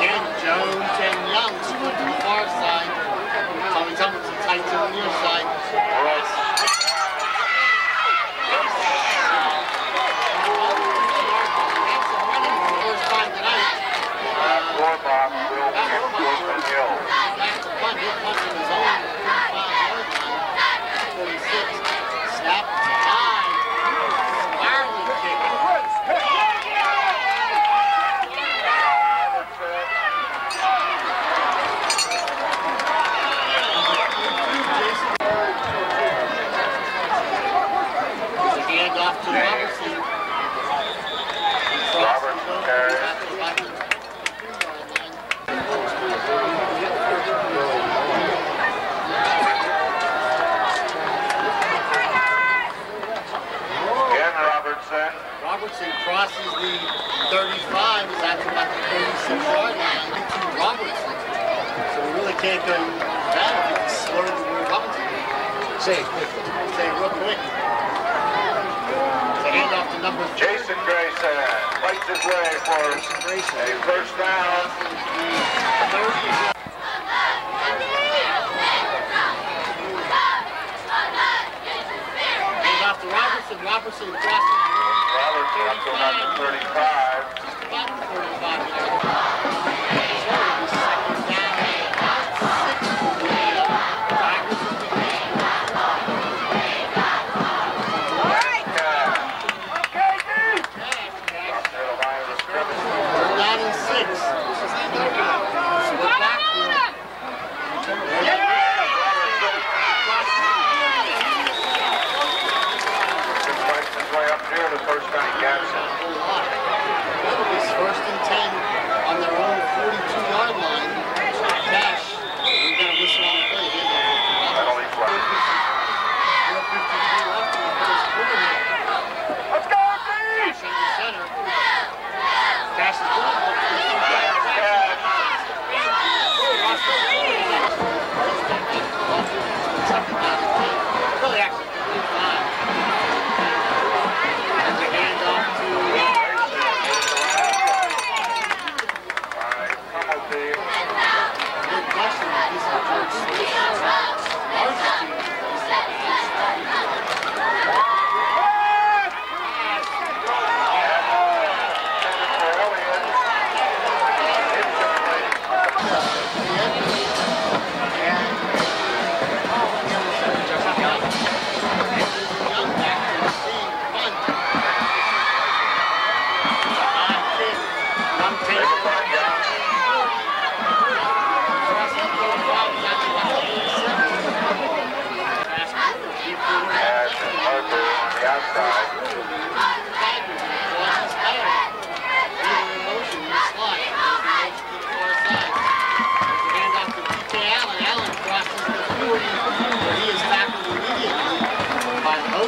Jim Jones and Young split the far side. Tommy Tomlinson tight to the near side. Royce. Warbox will Wilson Hill. That's the one. He'll punch in his own 45 yard line. 46. Robertson, Robertson up to number 35. 35.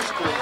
Польскую.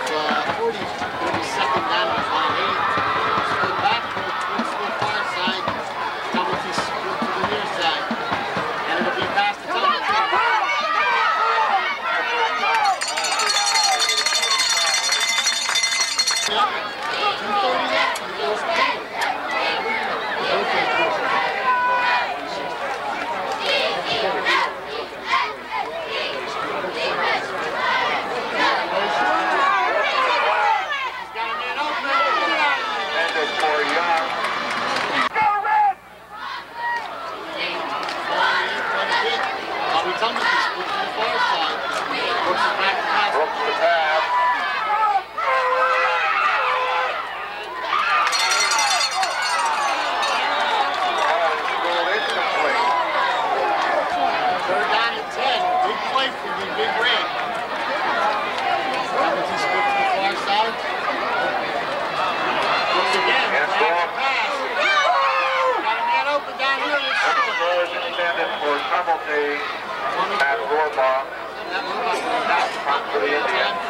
penalty at Rohrbaugh the Indians.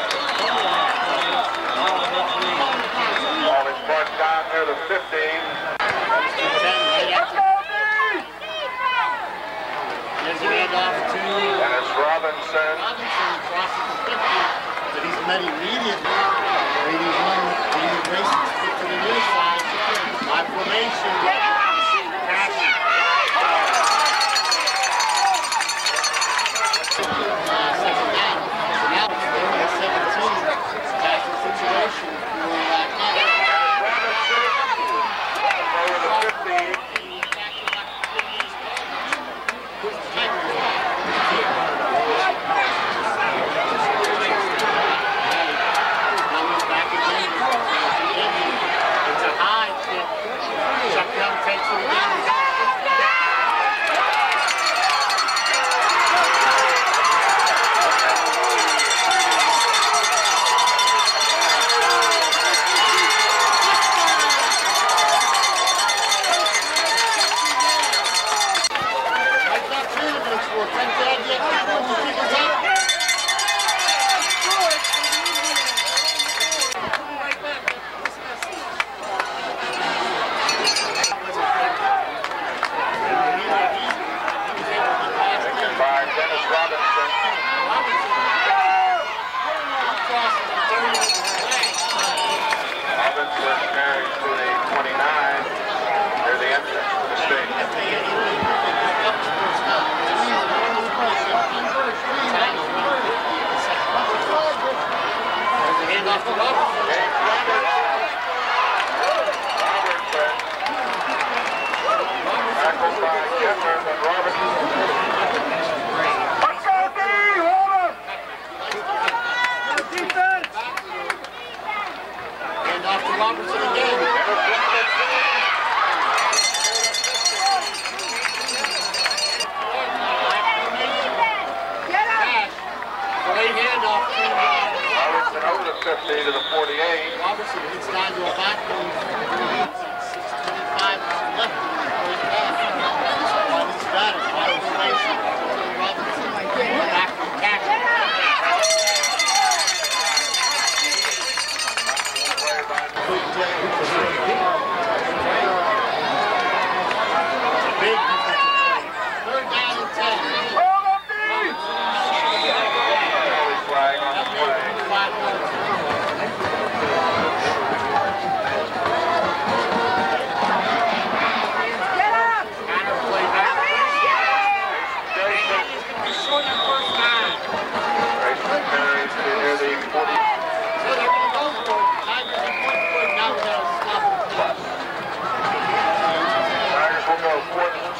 down near the 15.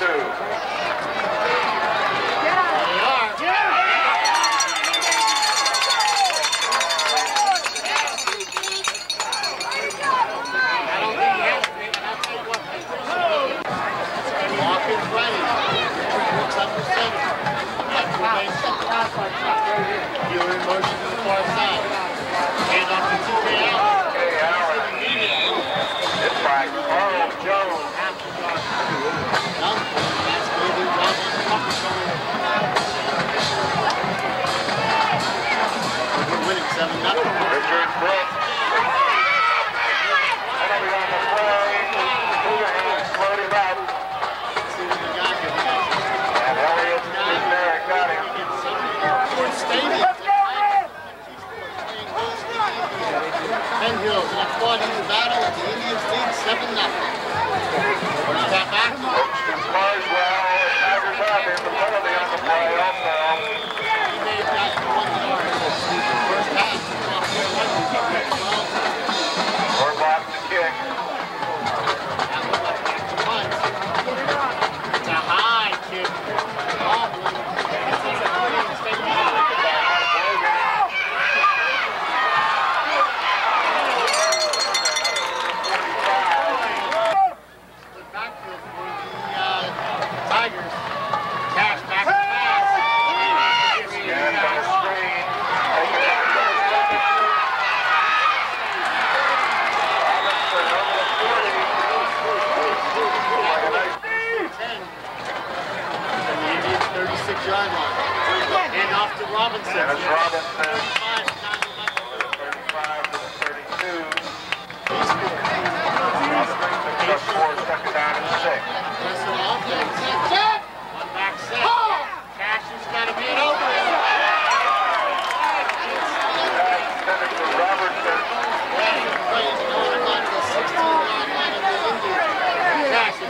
two. And that's why he's battle. The Indians lead 7 nothing. First half action. Houston Carswell, Tigers up in the penalty on the play also.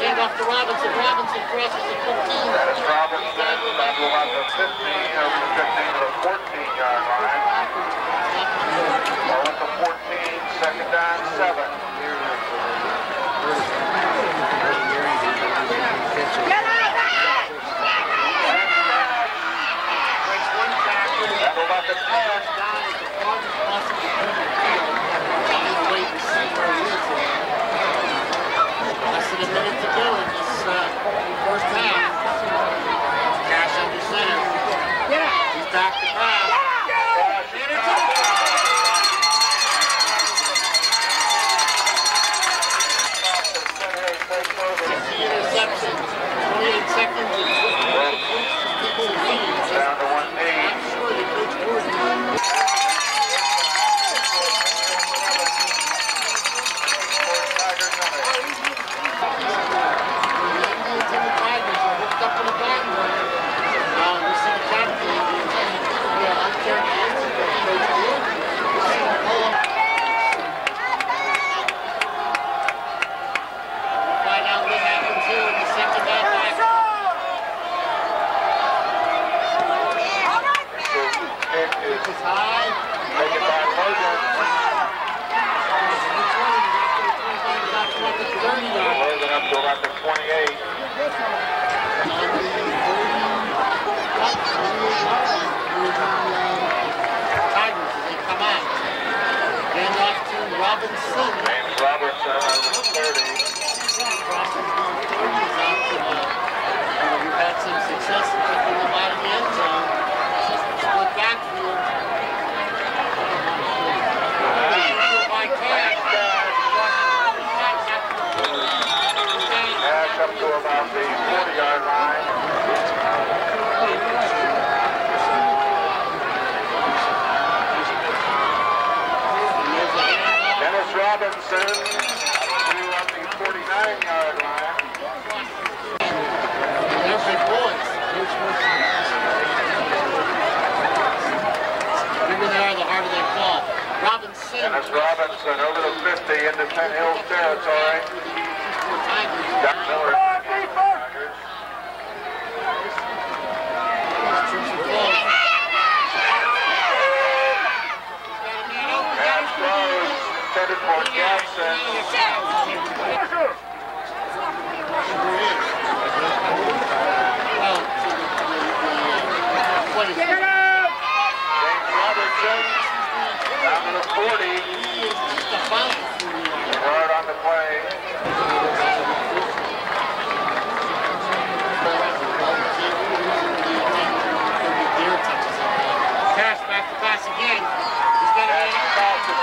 Back off to Robinson. Robinson crosses the 15. Dennis Robinson down to the 15, over the 15 to the 14 yard line. Ball at the 14, second down, seven. Breaks one tackle. Battle about the 10. Down at the farthest possible corner of the field. And then wait to see where he is. Less than a minute to go in this uh, first half. Cash under He's back to pass. Cash And it's over. takes over. The interception. 28 seconds and people lead. Down to one knee. I'm sure that Coach Gordon Tigers on it. The Indians and the Tigers are hooked up in a backboard. Now we see the captain. Yeah, uncharacteristic of Coach Gordon. We'll find out what happens here in the second half action. Kick is This is high. taken by Logan. Logan up to about the 28. Robinson James Robertson over the 30. crosses the 30s out to the, uh, we've had some success in picking them out of the end zone. Just Split backfield. By Cash. Cash up to about the 40 yard line. Robinson to on the 49 yard line. They are, the fall. Robinson. Dennis Robinson over the 50 into Penn Hills territory. Doug Miller. Tigers. Pass throws Robertson down to the 40. Yard on the play. Pass back to.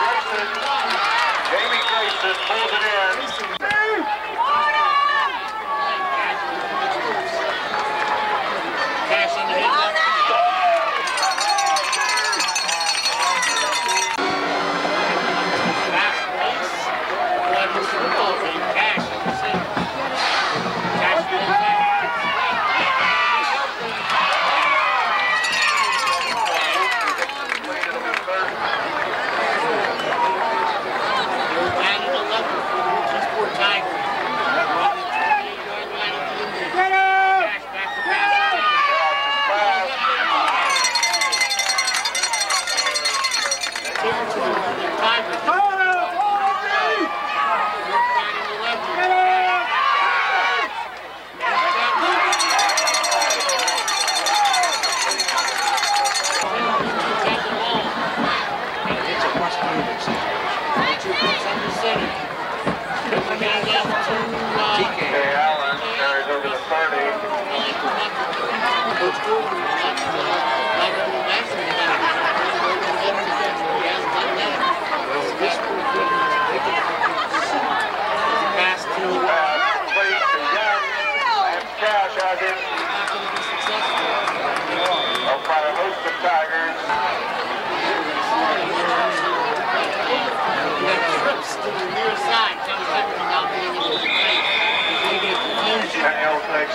Jamie Grayson pulls it in.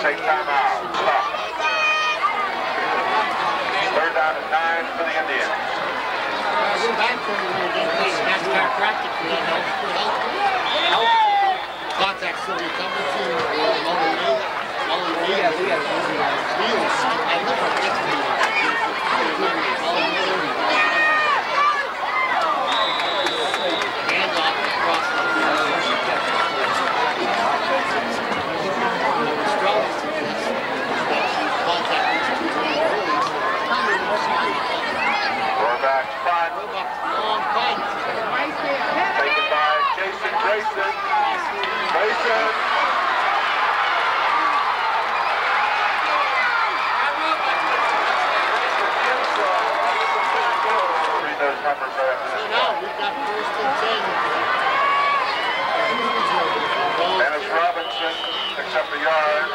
takes a timeout. Stop. Third down and nine for the Indians. We're back from NASCAR practice field. That silver coming to Mullen Lee. Mullen Lee, I I was using my wheels. I. back front. Taken by Jason Grayson. Grayson. Dennis Robinson picks up the yard.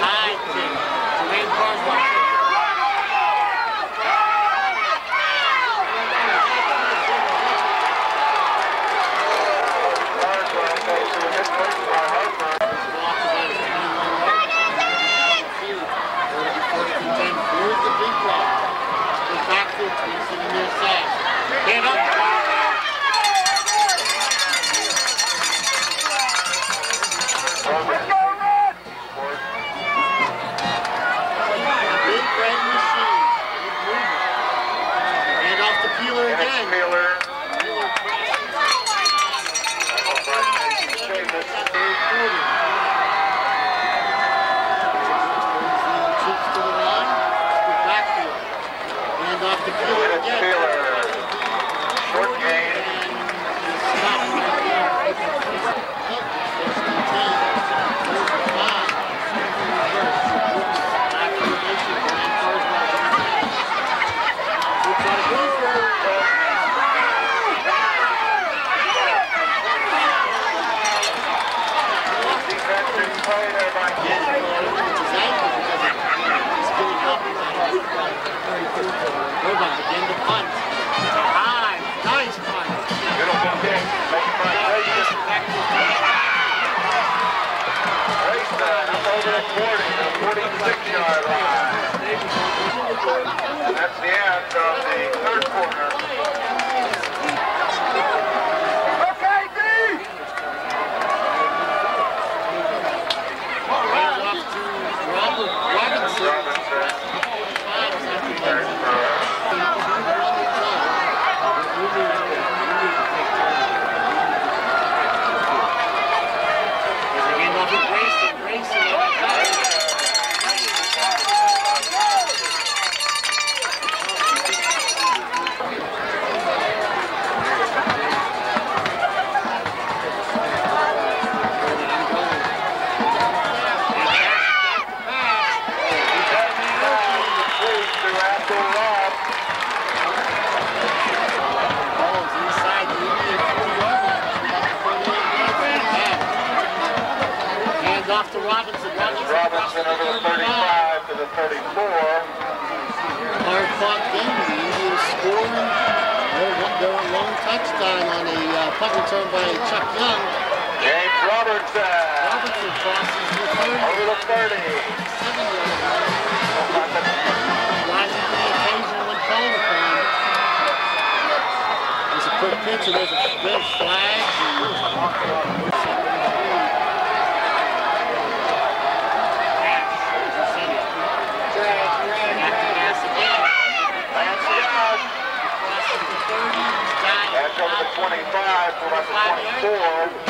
forward.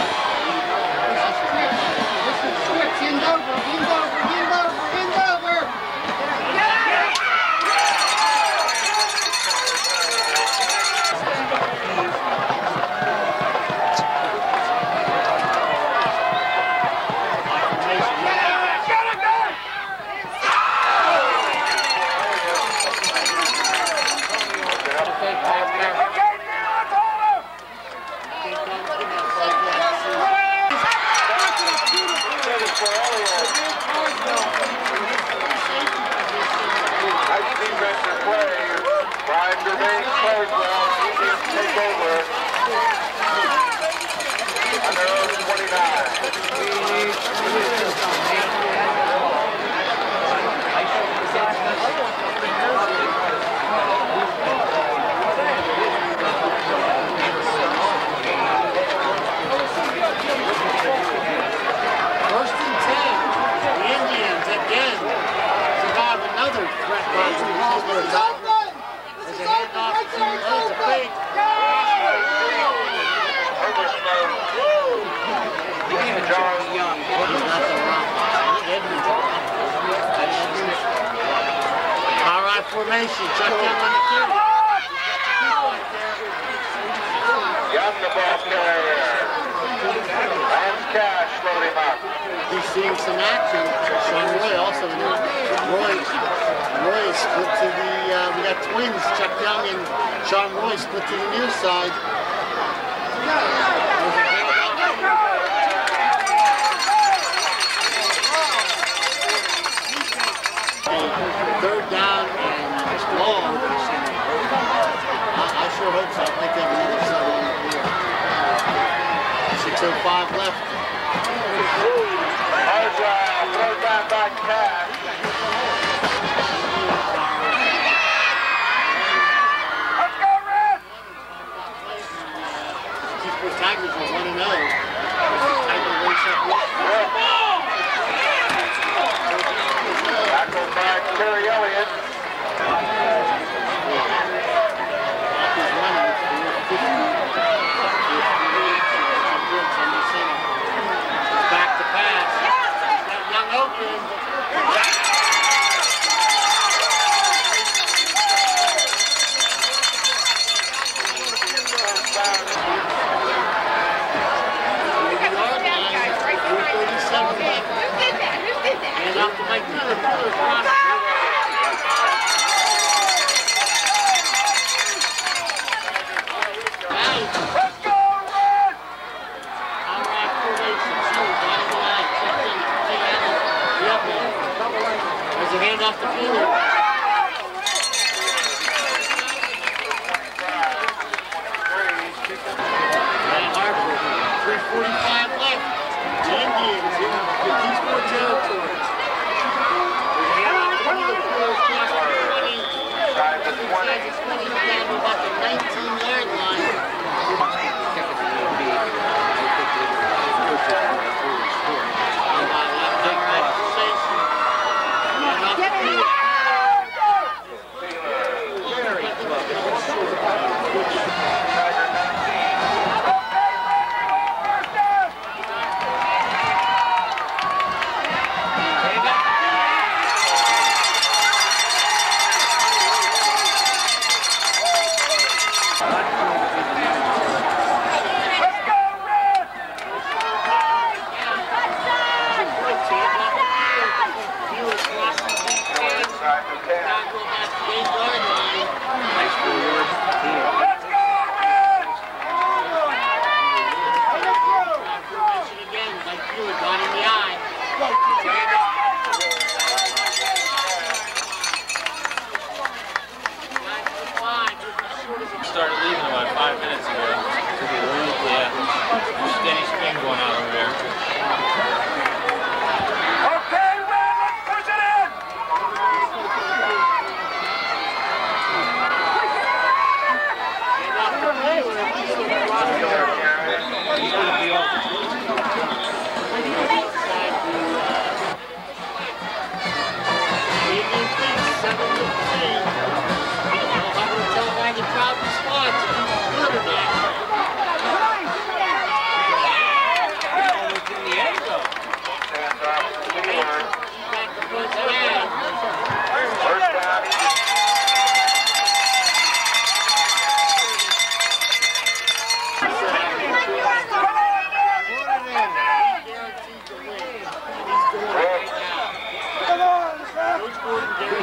Thank you.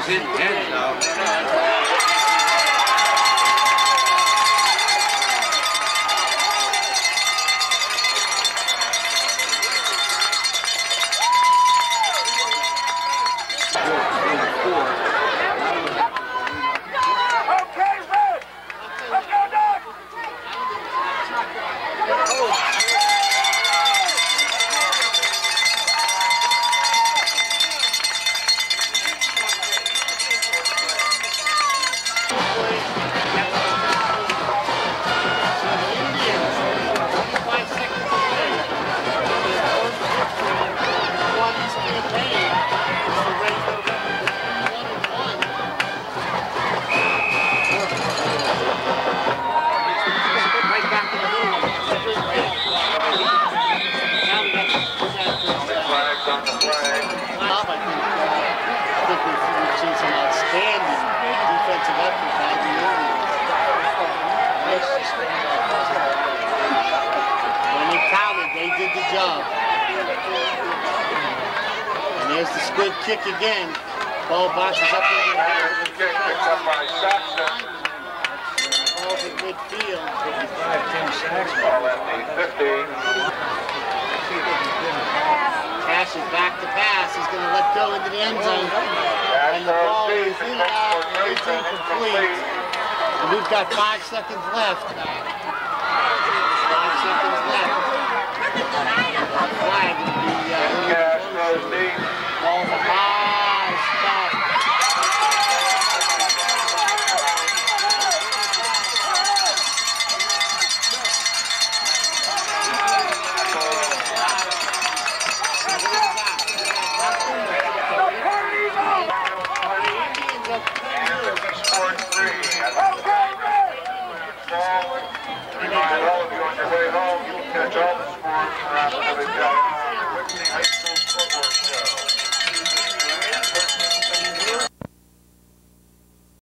in 10. Cash is back to pass. He's going to let go into the end zone. And the ball is in we've got five seconds left. Five seconds left. The flag will be uh, Ball behind. Dalton Sports Rapid Valley High School Football Show.